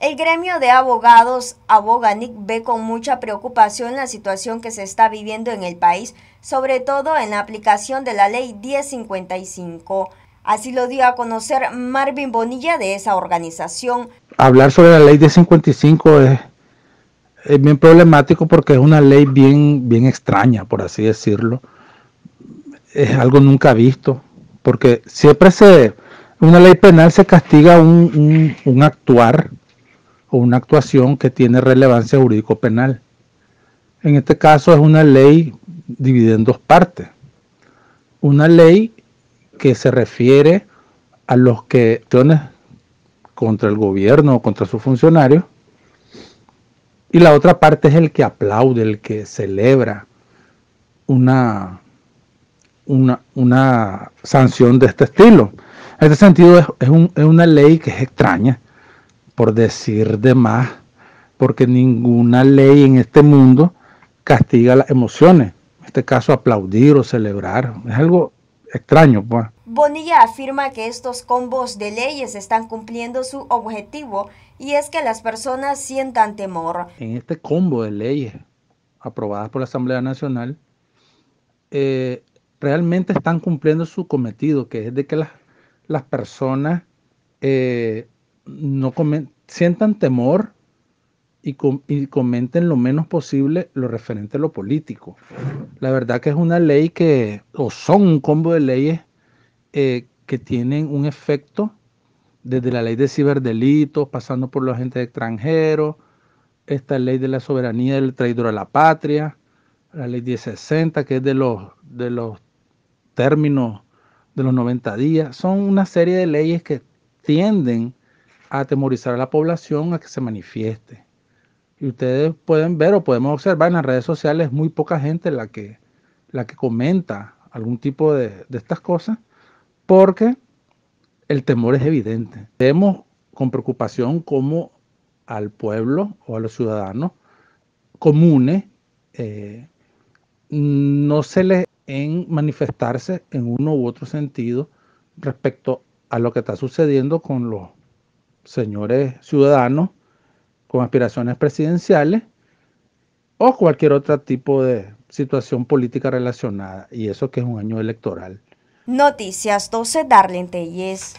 El gremio de abogados Aboganic ve con mucha preocupación la situación que se está viviendo en el país, sobre todo en la aplicación de la ley 1055. Así lo dio a conocer Marvin Bonilla de esa organización. Hablar sobre la ley 1055 es, es bien problemático porque es una ley bien, bien extraña, por así decirlo. Es algo nunca visto, porque siempre se, una ley penal se castiga un, un, un actuar o una actuación que tiene relevancia jurídico-penal. En este caso es una ley dividida en dos partes. Una ley que se refiere a los que contra el gobierno o contra sus funcionarios. Y la otra parte es el que aplaude, el que celebra una, una, una sanción de este estilo. En este sentido es, es, un, es una ley que es extraña, por decir de más, porque ninguna ley en este mundo castiga las emociones. En este caso, aplaudir o celebrar. Es algo extraño. Pues. Bonilla afirma que estos combos de leyes están cumpliendo su objetivo y es que las personas sientan temor. En este combo de leyes aprobadas por la Asamblea Nacional, eh, realmente están cumpliendo su cometido, que es de que las, las personas eh, no sientan temor y, com y, comenten lo menos posible lo referente a lo político. La verdad que es una ley que, o son un combo de leyes eh, que tienen un efecto desde la ley de ciberdelitos, pasando por los agentes extranjeros, esta ley de la soberanía del traidor a la patria, la ley 1060, que es de los, de los términos de los 90 días. Son una serie de leyes que tienden atemorizar a la población a que se manifieste. Y ustedes pueden ver o podemos observar en las redes sociales muy poca gente la que, la que comenta algún tipo de, de estas cosas, porque el temor es evidente. Vemos con preocupación cómo al pueblo o a los ciudadanos comunes eh, no se les en manifestarse en uno u otro sentido respecto a lo que está sucediendo con los señores ciudadanos con aspiraciones presidenciales o cualquier otro tipo de situación política relacionada, y eso que es un año electoral. Noticias 12, Darlene Telles.